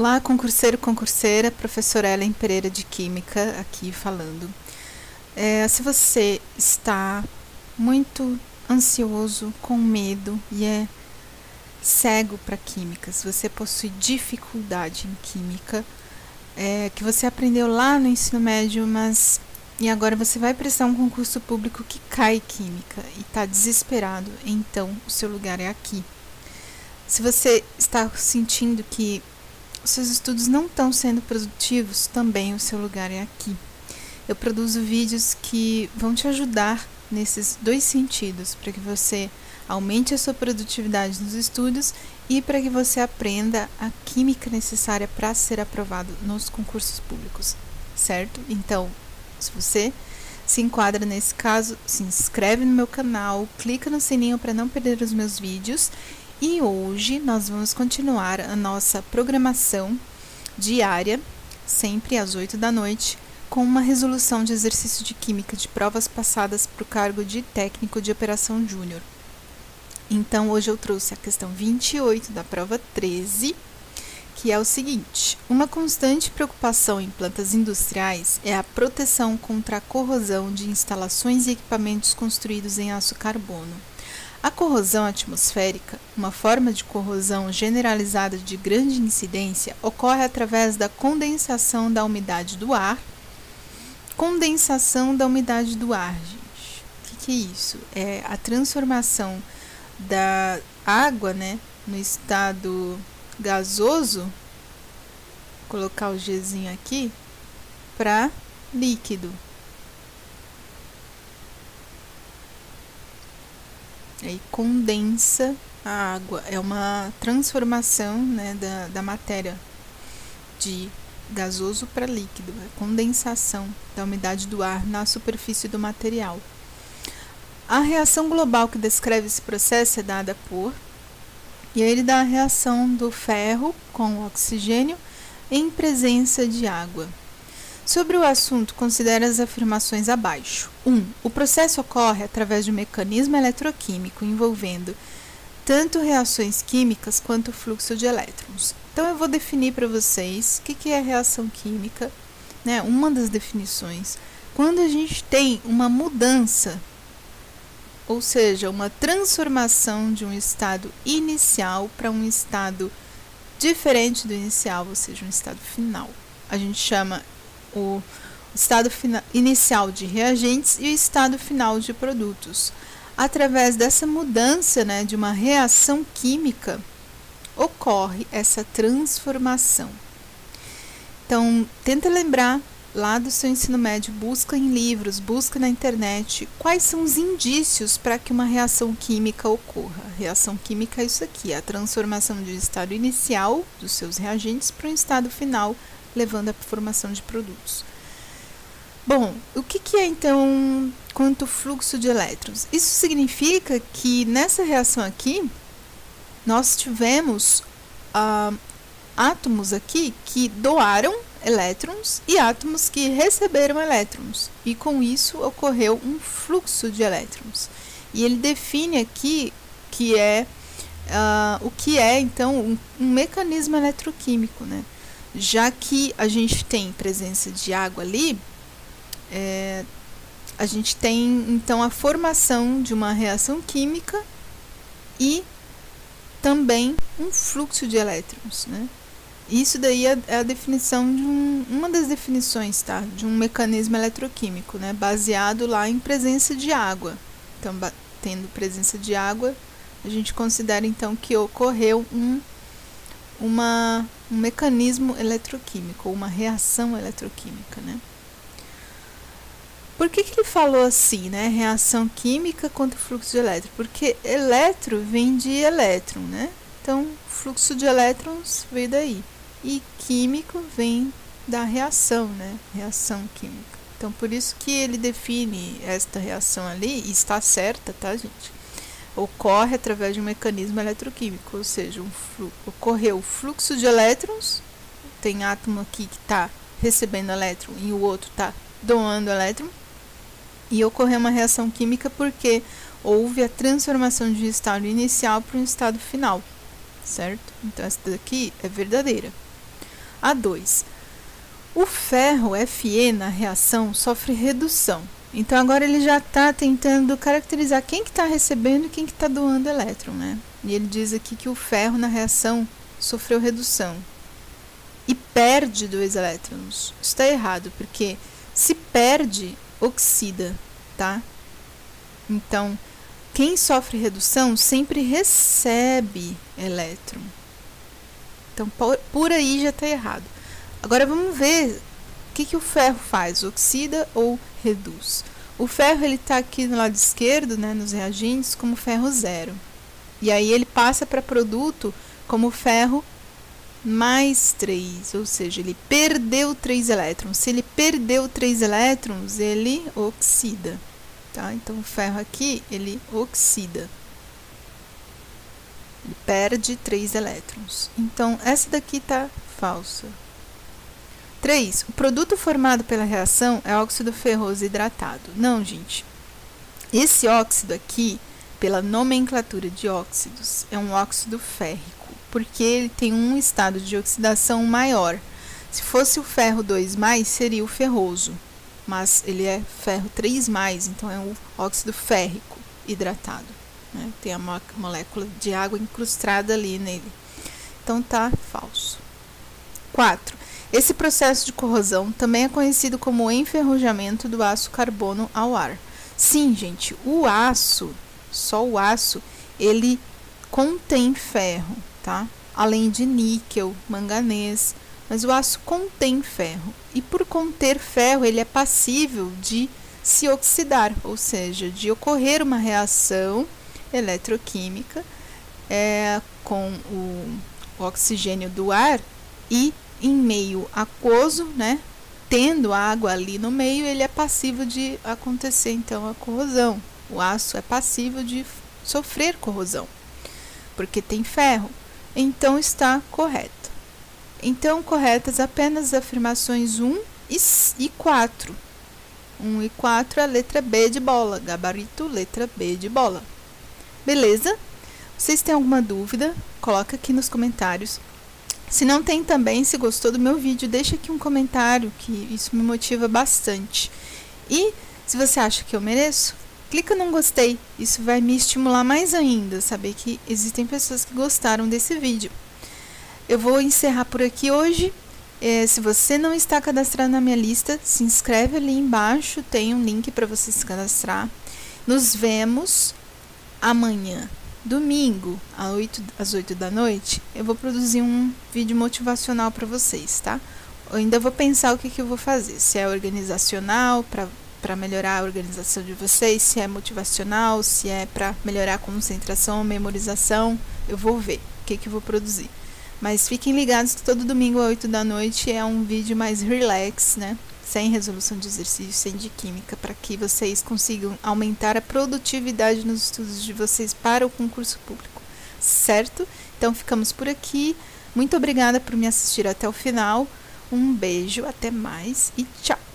Olá, concurseiro, concurseira, professora Ellen Pereira de Química aqui falando. É, se você está muito ansioso, com medo e é cego para química, se você possui dificuldade em química, é, que você aprendeu lá no ensino médio, mas e agora você vai prestar um concurso público que cai química e está desesperado, então o seu lugar é aqui. Se você está sentindo que seus estudos não estão sendo produtivos, também o seu lugar é aqui. Eu produzo vídeos que vão te ajudar nesses dois sentidos, para que você aumente a sua produtividade nos estudos e para que você aprenda a química necessária para ser aprovado nos concursos públicos, certo? Então, se você se enquadra nesse caso, se inscreve no meu canal, clica no sininho para não perder os meus vídeos e hoje nós vamos continuar a nossa programação diária, sempre às 8 da noite, com uma resolução de exercício de química de provas passadas para o cargo de técnico de operação júnior. Então, hoje eu trouxe a questão 28 da prova 13, que é o seguinte: uma constante preocupação em plantas industriais é a proteção contra a corrosão de instalações e equipamentos construídos em aço carbono. A corrosão atmosférica, uma forma de corrosão generalizada de grande incidência, ocorre através da condensação da umidade do ar. Condensação da umidade do ar, gente. O que, é isso? É a transformação da água, né, no estado gasoso, vou colocar o Gzinho aqui, para líquido. Aí condensa a água. É uma transformação né, da, da matéria de gasoso para líquido, é condensação da umidade do ar na superfície do material. A reação global que descreve esse processo é dada por. E aí ele dá a reação do ferro com o oxigênio em presença de água. Sobre o assunto, considere as afirmações abaixo. 1. Um, o processo ocorre através de um mecanismo eletroquímico envolvendo tanto reações químicas quanto fluxo de elétrons. Então, eu vou definir para vocês o que, que é reação química, né? uma das definições. Quando a gente tem uma mudança, ou seja, uma transformação de um estado inicial para um estado diferente do inicial, ou seja, um estado final. A gente chama o estado inicial de reagentes e o estado final de produtos. Através dessa mudança né, de uma reação química, ocorre essa transformação. Então, tenta lembrar lá do seu ensino médio, busca em livros, busca na internet quais são os indícios para que uma reação química ocorra. Reação química é isso aqui, a transformação de um estado inicial dos seus reagentes para um estado final levando à formação de produtos. Bom, o que, que é então quanto fluxo de elétrons? Isso significa que nessa reação aqui nós tivemos uh, átomos aqui que doaram elétrons e átomos que receberam elétrons, e com isso ocorreu um fluxo de elétrons. E ele define aqui que é uh, o que é então um, um mecanismo eletroquímico, né? Já que a gente tem presença de água ali, é, a gente tem então a formação de uma reação química e também um fluxo de elétrons, né? Isso daí é, é a definição de um, uma das definições, tá? De um mecanismo eletroquímico, né? Baseado lá em presença de água. Então, tendo presença de água, a gente considera então que ocorreu um uma, um mecanismo eletroquímico, uma reação eletroquímica, né? Por que, que ele falou assim, né? Reação química contra fluxo de elétron? Porque eletro vem de elétron, né? Então, fluxo de elétrons veio daí. E químico vem da reação, né? Reação química. Então, por isso que ele define esta reação ali, e está certa, tá, gente? Ocorre através de um mecanismo eletroquímico, ou seja, um ocorreu o fluxo de elétrons, tem átomo aqui que está recebendo elétron e o outro está doando elétron, e ocorreu uma reação química porque houve a transformação de um estado inicial para um estado final, certo? Então, essa daqui é verdadeira. A2. O ferro Fe na reação sofre redução. Então agora ele já está tentando caracterizar quem que está recebendo e quem que está doando elétron, né? E ele diz aqui que o ferro na reação sofreu redução e perde dois elétrons. Está errado, porque se perde, oxida, tá? Então, quem sofre redução sempre recebe elétron. Então, por, por aí já está errado. Agora, vamos ver o que, que o ferro faz, oxida ou reduz. O ferro ele está aqui no lado esquerdo, né, nos reagentes, como ferro zero. E aí ele passa para produto como ferro mais 3, ou seja, ele perdeu 3 elétrons. Se ele perdeu 3 elétrons, ele oxida. Tá? Então, o ferro aqui, ele oxida. Ele perde 3 elétrons. Então, essa daqui está falsa. 3. O produto formado pela reação é óxido ferroso hidratado. Não, gente. Esse óxido aqui, pela nomenclatura de óxidos, é um óxido férrico, porque ele tem um estado de oxidação maior. Se fosse o ferro 2, seria o ferroso, mas ele é ferro 3, então é um óxido férrico hidratado. Né? Tem a molécula de água incrustada ali nele. Então tá falso. 4. Esse processo de corrosão também é conhecido como enferrujamento do aço carbono ao ar. Sim, gente, o aço, só o aço, ele contém ferro, tá? Além de níquel, manganês, mas o aço contém ferro. E por conter ferro, ele é passível de se oxidar, ou seja, de ocorrer uma reação eletroquímica é, com o, oxigênio do ar e em meio aquoso, né? Tendo água ali no meio, ele é passivo de acontecer então a corrosão. O aço é passivo de sofrer corrosão, porque tem ferro. Então está correto. Então, corretas apenas as afirmações 1 e 4. 1 e 4 é a letra B de bola, gabarito, letra B de bola. Beleza? Vocês têm alguma dúvida? Coloca aqui nos comentários. Se não tem também, se gostou do meu vídeo, deixa aqui um comentário, que isso me motiva bastante. E se você acha que eu mereço, clica no gostei. Isso vai me estimular mais ainda, saber que existem pessoas que gostaram desse vídeo. Eu vou encerrar por aqui hoje. É, se você não está cadastrado na minha lista, se inscreve ali embaixo, tem um link para você se cadastrar. Nos vemos amanhã Domingo, às 8 da noite, eu vou produzir um vídeo motivacional para vocês, tá? Eu ainda vou pensar o que, que eu vou fazer. Se é organizacional, para melhorar a organização de vocês, se é motivacional, se é para melhorar a concentração, memorização, eu vou ver o que, que eu vou produzir. Mas fiquem ligados que todo domingo às 8 da noite é um vídeo mais relax, né? Sem resolução de exercício, sem de química, para que vocês consigam aumentar a produtividade nos estudos de vocês para o concurso público, certo? Então ficamos por aqui. Muito obrigada por me assistir até o final. Um beijo, até mais e tchau!